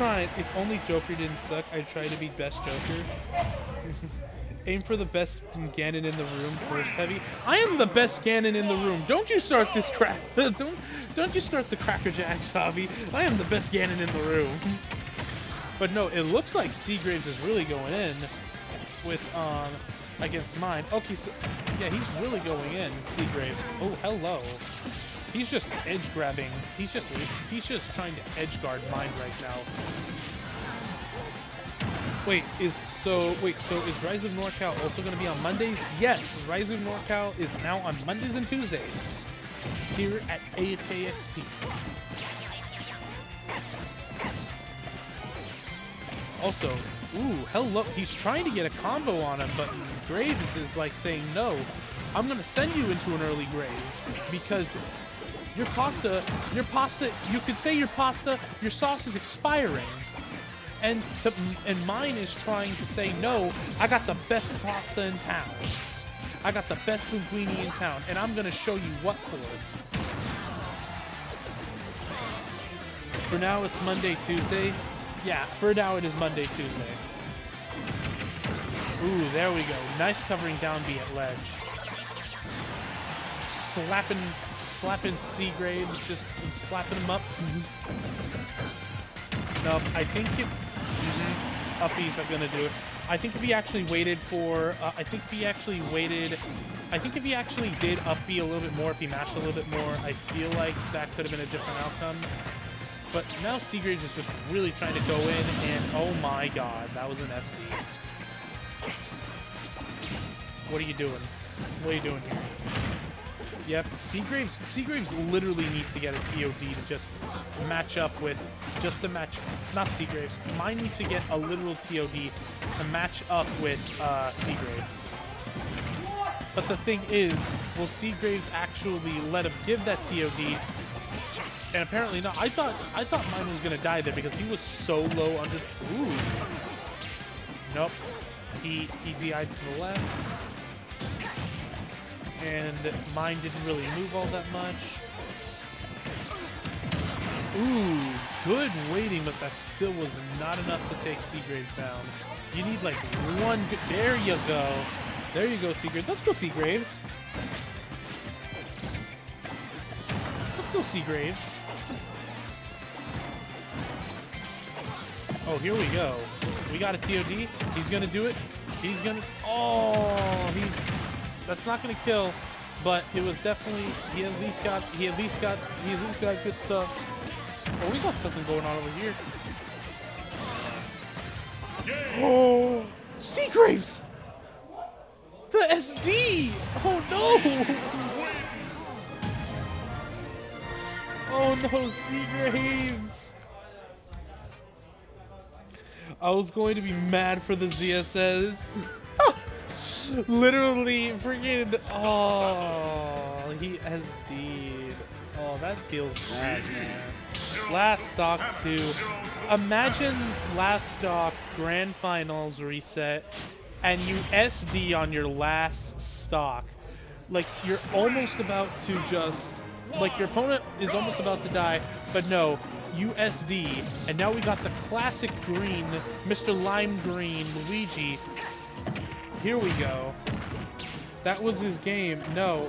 If only Joker didn't suck, I'd try to be best Joker. Aim for the best Ganon in the room first, Heavy. I am the best Ganon in the room. Don't you start this crap. don't, don't you start the Cracker Jacks, Javi. I am the best Ganon in the room. but no, it looks like Seagraves is really going in with, um, against Mind. Okay, so, yeah, he's really going in, Seagraves. Oh, hello. He's just edge grabbing. He's just he's just trying to edge guard Mind right now. Wait, is so wait, so is Rise of NorCal also gonna be on Mondays? Yes, Rise of NorCal is now on Mondays and Tuesdays. Here at AFKXP. Also, ooh, hello he's trying to get a combo on him, but Graves is like saying no. I'm gonna send you into an early grave because your pasta, your pasta, you could say your pasta, your sauce is expiring. And to, and Mind is trying to say, no, I got the best pasta in town. I got the best linguine in town, and I'm gonna show you what for. For now, it's Monday, Tuesday. Yeah, for now it is Monday, Tuesday. Ooh, there we go. Nice covering down B at ledge. Slapping slapping Seagraves, just slapping him up. no, I think if mm-hmm, uppies are gonna do it. I think if he actually waited for, uh, I think if he actually waited, I think if he actually did up B a little bit more, if he mashed a little bit more, I feel like that could have been a different outcome. But now Seagraves is just really trying to go in, and oh my god, that was an SD. What are you doing? What are you doing here? Yep, Seagraves, Seagraves literally needs to get a TOD to just match up with, just to match, not Seagraves, Mind needs to get a literal TOD to match up with uh, Seagraves. But the thing is, will Seagraves actually let him give that TOD? And apparently not. I thought I thought Mind was gonna die there because he was so low under. Ooh. Nope. He he DI'd to the left and Mind didn't really move all that much. Ooh, good waiting, but that still was not enough to take Seagraves down. You need like one good... There you go. There you go, Seagraves. Let's go, Seagraves. Let's go, Seagraves. Oh, here we go. We got a TOD. He's gonna do it. He's gonna... Oh, he that's not gonna kill, but it was definitely he at least got he at least got he at least got good stuff. Oh, we got something going on over here. Oh, Seagraves! The SD! Oh no! Oh no, Seagraves! I was going to be mad for the ZSS. Literally, freaking. Oh, he deed. Oh, that feels bad, man. Last stock, too. Imagine last stock, grand finals reset, and you SD on your last stock. Like, you're almost about to just. Like, your opponent is almost about to die, but no, USD, and now we got the classic green, Mr. Lime Green, Luigi, here we go. That was his game. No.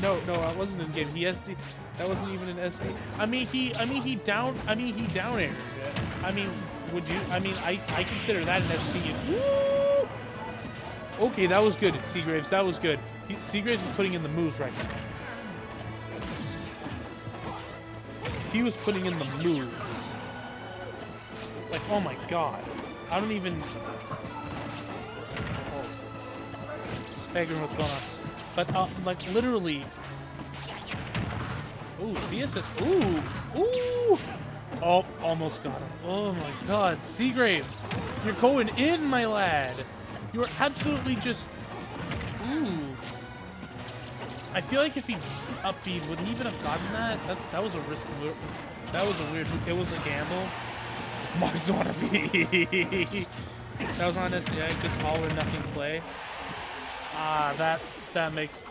No, no, that wasn't his game. He SD. That wasn't even an SD. I mean, he. I mean, he down. I mean, he down aired it. I mean, would you? I mean, I. I consider that an SD. Okay, that was good, Seagraves. That was good. Seagraves is putting in the moves right now. He was putting in the moves. Like, oh my god. I don't even. What's going on. But, uh, like, literally... Ooh, ZSS. Ooh! Ooh! Oh, almost got him. Oh my god. Seagraves, you're going in, my lad. You're absolutely just... Ooh. I feel like if he upbeat, would he even have gotten that? That, that was a risk. That was a weird... It was a gamble. Be. that was on this, yeah, just all or nothing play. Ah, that that makes.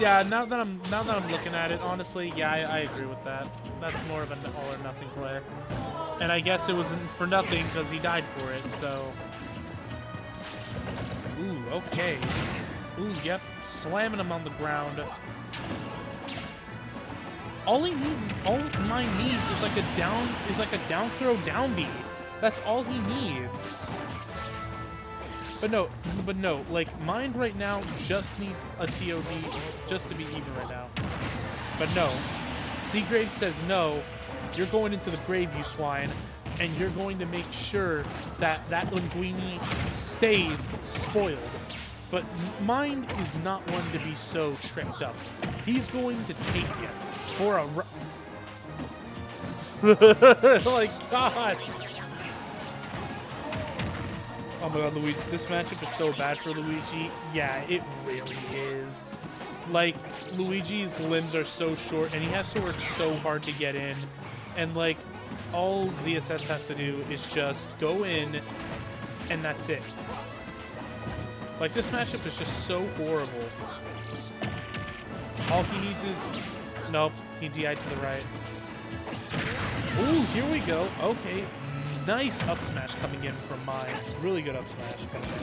Yeah, now that I'm now that I'm looking at it, honestly, yeah, I, I agree with that. That's more of an all or nothing play. And I guess it wasn't for nothing because he died for it, so... Ooh, okay. Ooh, yep. Slamming him on the ground. All he needs, all Mind needs is like a down, is like a down throw down B. That's all he needs. But no, but no, like, Mind right now just needs a TOD just to be even right now. But no. Seagrave says no, you're going into the grave, you swine, and you're going to make sure that that Linguini stays spoiled. But Mind is not one to be so tricked up. He's going to take you for a... like, God! Oh my god, Luigi. This matchup is so bad for Luigi. Yeah, it really is. Like, Luigi's limbs are so short, and he has to work so hard to get in. And, like, all ZSS has to do is just go in, and that's it. Like, this matchup is just so horrible. All he needs is... Nope, he DI'd to the right. Ooh, here we go. Okay, Nice up smash coming in from Mind. Really good up smash coming in.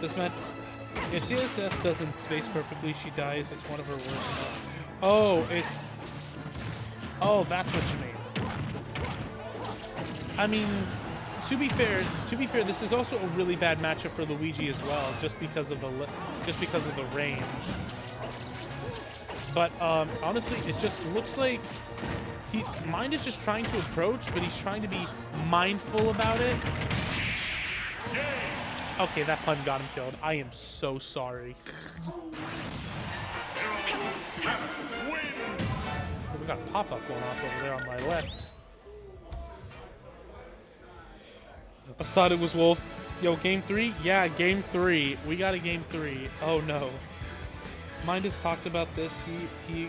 This meant if ZSS doesn't space perfectly, she dies. It's one of her worst. Oh, it's. Oh, that's what you mean. I mean, to be fair, to be fair, this is also a really bad matchup for Luigi as well, just because of the just because of the range. But um, honestly, it just looks like he Mind is just trying to approach, but he's trying to be mindful about it. Okay, that pun got him killed. I am so sorry. we got a pop-up going off over there on my left. I thought it was Wolf. Yo, game three? Yeah, game three. We got a game three. Oh no. Mind has talked about this. He he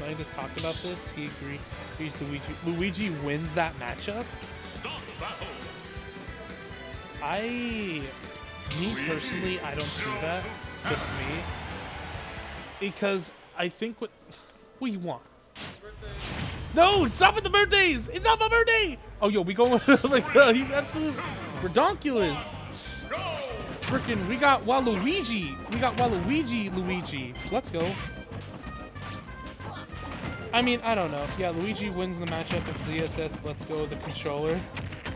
Midas talked about this. He agreed. He's Luigi. Luigi wins that matchup. I, me personally, I don't see that. Just me. Because I think what, what you want? No, stop with the birthdays! It's not my birthday! Oh, yo, we going like uh, you absolute redonkulous. Freaking, we got Waluigi. We got Waluigi, Luigi. Let's go. I mean, I don't know. Yeah, Luigi wins the matchup of ZSS. Let's go the controller.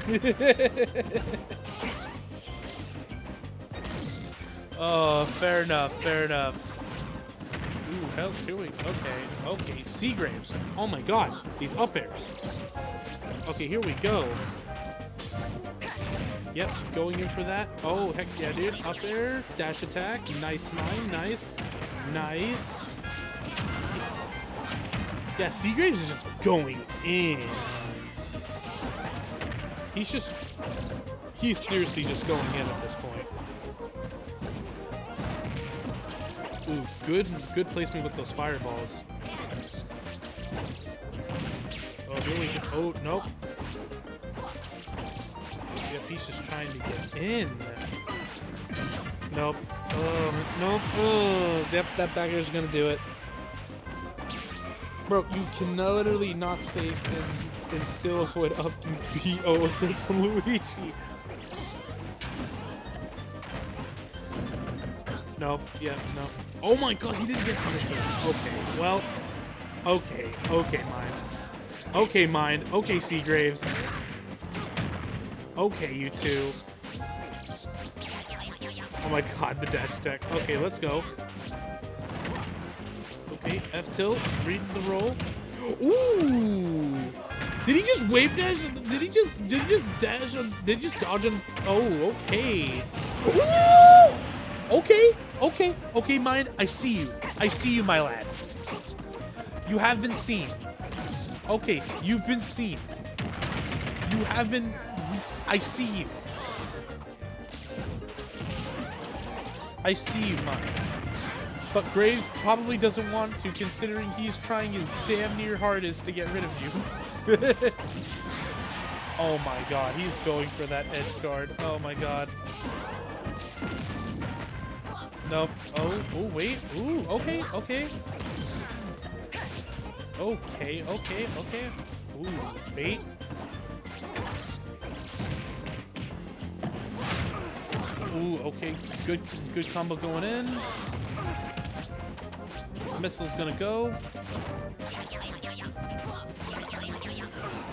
oh, fair enough, fair enough. Ooh, hell, we Okay, okay. Seagraves. Oh my god, these up airs. Okay, here we go. Yep, going in for that. Oh, heck yeah, dude. Up air, dash attack. Nice Mind, nice. Nice. Yeah, Seagraves is just going in. He's just... He's seriously just going in at this point. Ooh, good, good placement with those fireballs. Oh, go. Oh, nope. Yep, he's just trying to get in. Nope. Oh, nope. Oh, yep, that bagger is gonna do it. Bro, you can literally not space and, and still avoid up BO assist Luigi. No, yeah, no. Oh my god, he didn't get punishment. Okay, well, okay, okay, Mind. Okay, Mind. Okay, Seagraves. Okay, you two. Oh my god, the dash attack. Okay, let's go. F tilt, reading the roll. Ooh! Did he just wave dash? Did he just did he just dash? Did he just dodge him? Oh, okay. Ooh! Okay, okay, okay, Mind. I see you. I see you, my lad. You have been seen. Okay, you've been seen. You have been. I see you. I see you, Mind. But Graves probably doesn't want to, considering he's trying his damn near hardest to get rid of you. oh my god, he's going for that edge guard. Oh my god. Nope. Oh, oh, wait. Ooh, okay, okay. Okay, okay, okay. Ooh, bait. Ooh, okay, good, good combo going in. Missile's gonna go.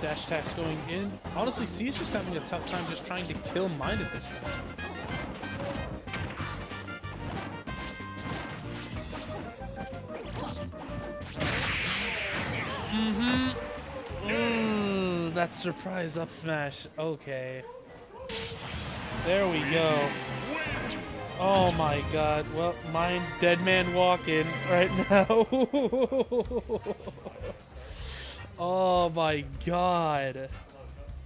Dash attacks going in. Honestly, C is just having a tough time just trying to kill Mind at this point. Mm-hmm. That surprise up smash. Okay. There we go. Oh my god. Well, Mind dead man walking right now. oh my god.